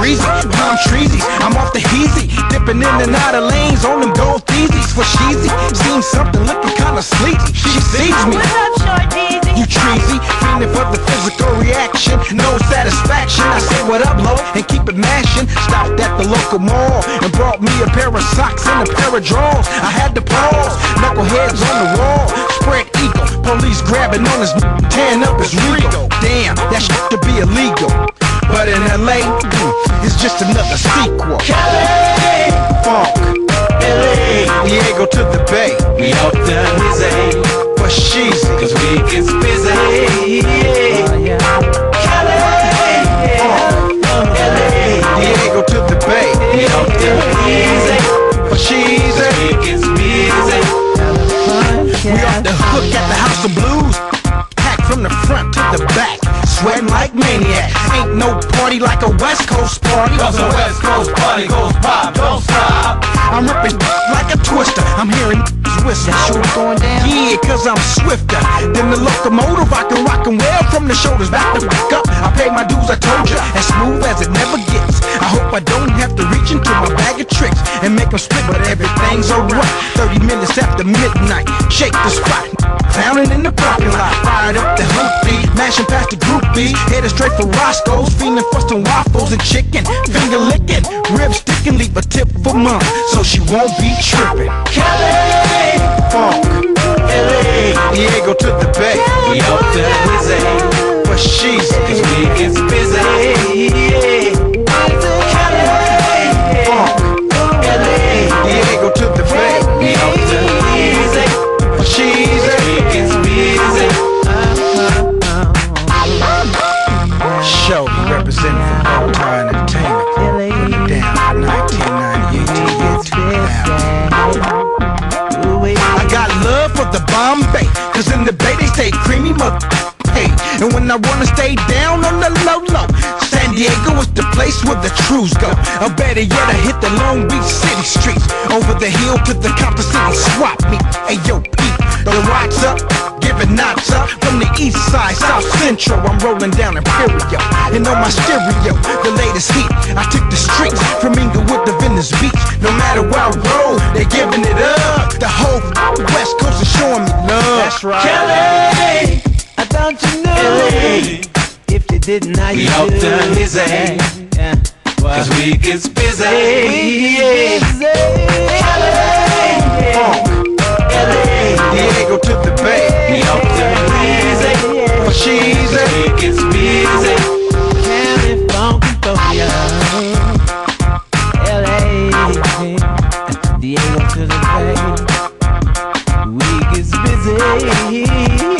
breezy, palm treesy. I'm off the heezy, dipping in and out of lanes on them gold theesies for sheezy. Seen something looking kinda sleazy. She sees me. What's up, short? You treasy, feeling for the physical reaction, no satisfaction. I say what up, low, and keep it mashing. Stopped at the local mall and brought me a pair of socks and a pair of drawers. I had to pause, knuckleheads on the wall, spread eagle. Police grabbing on his tearing up his Regal. Damn, that shit to be illegal. But in LA, it's just another sequel. Cali, funk, LA, Diego to the Bay. We out done his aim, But she's cause we gets busy. Diego to the Bay. We out done easy, But she's we gets busy. We off the hook at the House of Blues. Packed from the front to the back. Sweating like maniac. Ain't no party like a West Coast party. Cause the West Coast party goes pop, don't stop. I'm ripping like a twister. I'm hearing whistle. Sure going down? Yeah, cause I'm swifter than the locomotive. I can rock 'em well from the shoulders back to back up. I pay my dues, I told ya. As smooth as it never gets. I hope I don't have to reach into my bag of tricks and make make 'em split, but everything's alright. 30 minutes after midnight, shake the spot. Found it in the parking lot, fired up the hoopy, past the groupies, headed straight for Roscoe's, feeling for some waffles and chicken, finger licking, ribs sticking, leave a tip for mom, so she won't be tripping. Cali, funk, LA, Diego to the Bay, We out done his but she's we gets busy. Cali, Entertainment. 1998 to the year 2000. I got love for the Bombay, cause in the Bay they say creamy pay. And when I wanna stay down on the low low, San Diego is the place where the trues go. Or better yet, I hit the Long Beach city streets. Over the hill to the Compton City swap meet. Hey yo, Pete, the rocks up, giving knots up. From the east side, south central, I'm rolling down Imperial. And on my stereo, the latest heat. I took the streets matter where I roll, they giving it up. The whole West Coast is showing me love. That's right. Kelly, I thought you knew LA, if you didn't, I we out done his aim, Yeah. cause we gets busy. Funk, uh, Diego to the Bay. Busy.